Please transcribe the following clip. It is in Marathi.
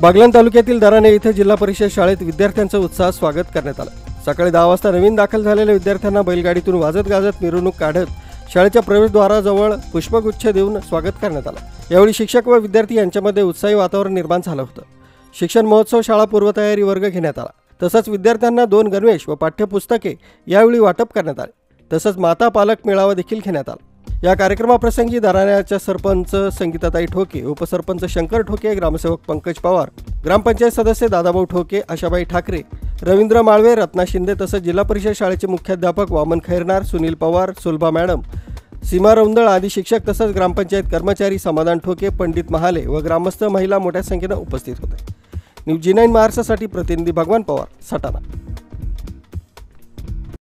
बागलाण तालुक्यातील दराने इथे जिल्हा परिषद शाळेत विद्यार्थ्यांचं उत्साह स्वागत करण्यात आलं. सकाळी दहा वाजता नवीन दाखल झालेल्या विद्यार्थ्यांना बैलगाडीतून वाजत गाजत मिरवणूक काढत शाळेच्या प्रवेशद्वाराजवळ पुष्पगुच्छ देऊन स्वागत करण्यात आलं. यावेळी शिक्षक व विद्यार्थी यांच्यामध्ये उत्साही वातावरण निर्माण झालं होतं. शिक्षण महोत्सव शाळा पूर्वतयारी वर्ग घेण्यात आला. तसंच विद्यार्थ्यांना दोन गणवेश व पाठ्यपुस्तके यावेळी वाटप करण्यात आले. तसंच माता पालक मेळावा देखील घेण्यात आला. या कार्यक्रमाप्रसंगी दाराण्याच्या सरपंच संगीताताई ठोके उपसरपंच शंकर ठोके ग्रामसेवक पंकज पवार ग्रामपंचायत सदस्य दादाभाऊ ठोके आशाबाई ठाकरे रवींद्र माळवे रत्ना शिंदे तसंच जिल्हा परिषद शाळेचे मुख्याध्यापक वामन खैरनार सुनील पवार सुलभा मॅडम सीमा रौंदळ आदी शिक्षक तसंच ग्रामपंचायत कर्मचारी समाधान ठोके पंडित महाले व ग्रामस्थ महिला मोठ्या संख्येनं उपस्थित होते. न्यूज जी नाईन महाराष्ट्रासाठी प्रतिनिधी भगवान पवार सटाणा.